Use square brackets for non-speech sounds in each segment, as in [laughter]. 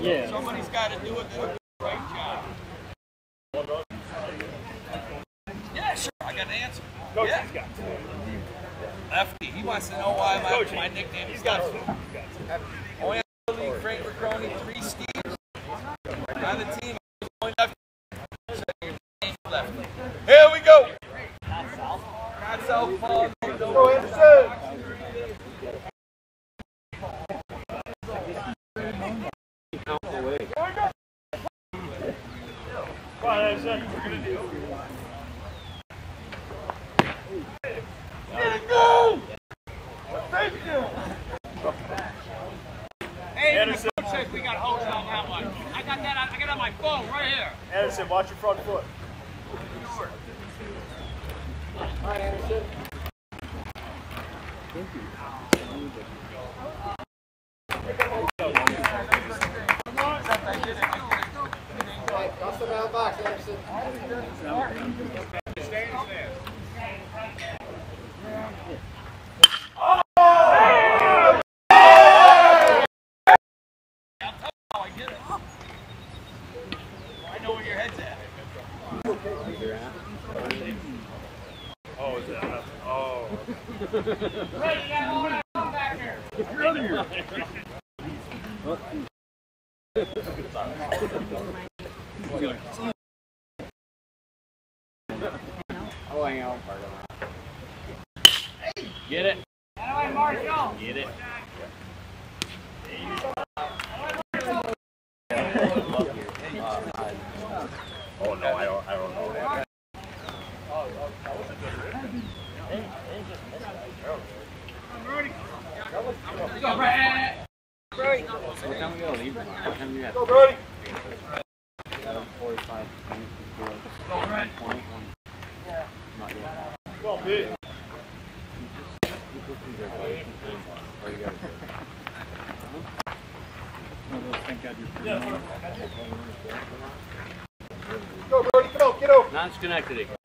Yeah. Somebody's got to do it. Do a great job. Yeah, sure. I got an answer. Coach, yeah. he's got Lefty. He wants to know why my, my nickname is Lefty. Only on the league, Frank Riccioni, three Steves. On the team, I was only lefty. So your name's Lefty. Here we go. Not southpaw. Anderson. Come on, that one. I got that on I got on my phone right here. Anderson. We're Get it, go! Thank you. Hey, Anderson. the coach says we got hose on that one. I got that. on- I got it on my phone right here. Anderson, watch your front foot. I get it. I know where your head's at. Oh, is that? Oh. Hey, you got that come back here. Get it. That way, Marshall. Get it. Oh no, I don't. I don't know. Go, Brad. What time we gotta leave? What time we got? Go, Brody. Seven forty-five. Go, Brad. Twenty-one. Not yet. Go, Pete. You put these there, buddy. Or you gotta do Go, Brody. Get out. Get out.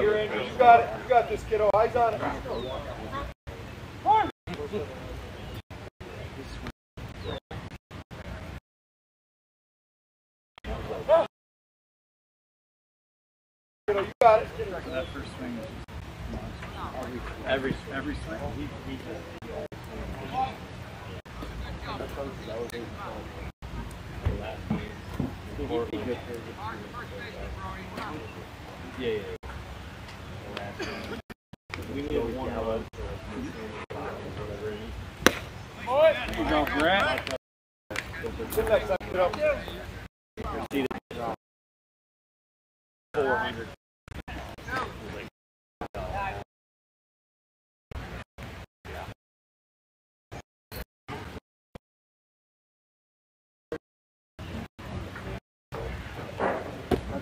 Here. You got it. You got this, kiddo. Eyes on it. One. Ah. Kiddo, you got it. That first swing is just Every every swing. He, he just Yeah, yeah. We need one of those. Good job, Brett. Sit next time, get up. Four hundred.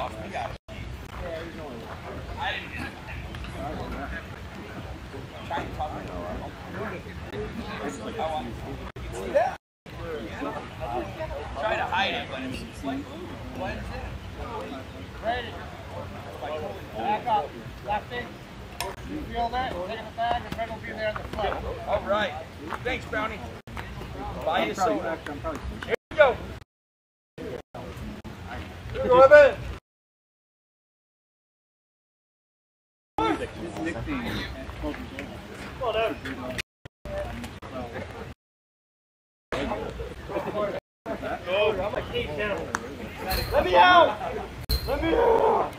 Try to hide it, but it's like in. Ready. Back up. You feel that? Take will be there in the. All right. Thanks, Brownie. Buy you Probably, soda. Here we go. Go, Evan. Let me out! Let me out!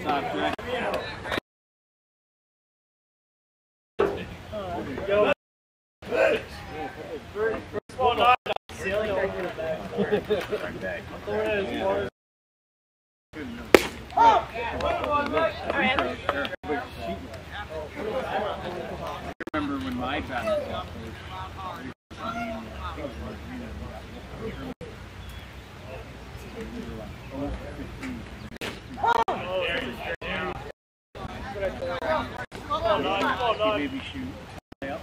Stop, Jack. Yo. Come on, Evan. I remember when my family got Come on, Evan. Come on, Evan. maybe shoot layups.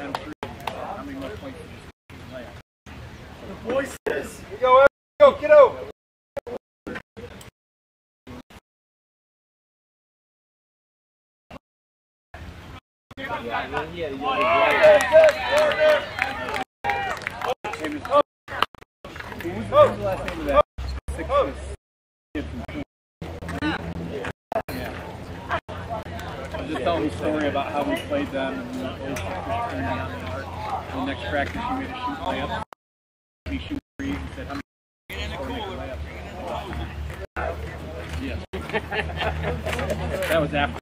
And three. How many more points did you shoot layups? Voices. Here we go, Evan. Go, kiddo. Same as- Who was the- who was the last name of that? Six was kid from Coon. Yeah. I was just telling the story about how we played them and the next practice, she made a shoot layup. We shoot threes and said, a. That was after.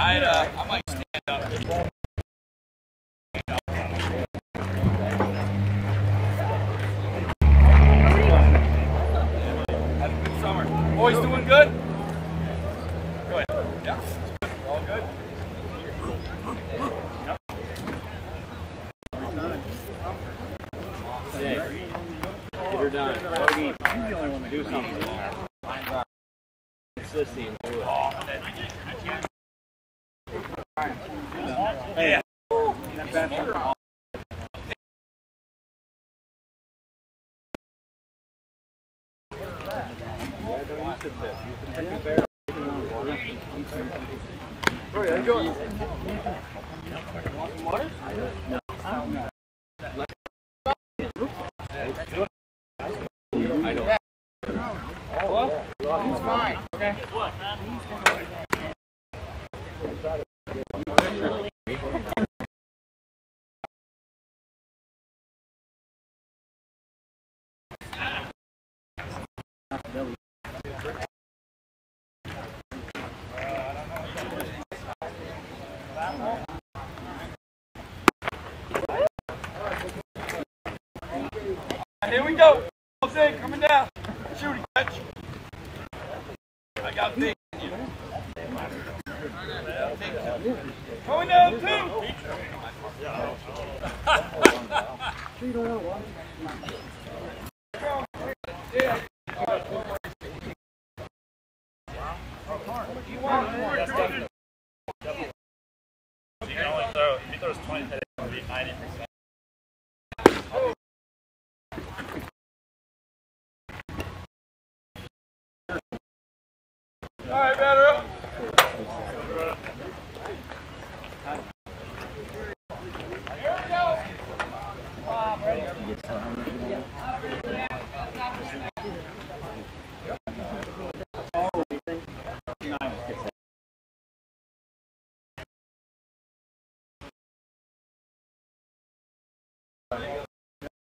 I'd, uh, I might stand up. Have a good summer. Boys doing good? Good. Yeah. All good? Get her done. Bogey, do something. Sissy and do it. Yeah. That bachelor- Oh, yeah, go. I know. go. I'm coming down. Shooting, catch. I got big. Going down too. Yeah. [laughs]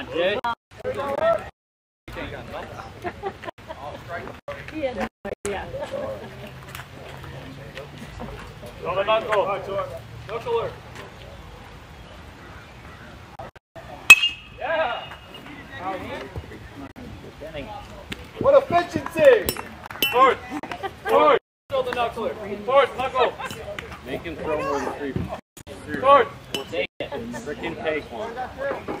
on, Jay. yeah. Yeah. Go the knuckle. Knuckle. Yeah. What efficiency! Fourth. Fourth. Throw the knuckle. Fourth, knuckle. Make him throw more than three. Fourth. Frickin' take one.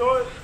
do it.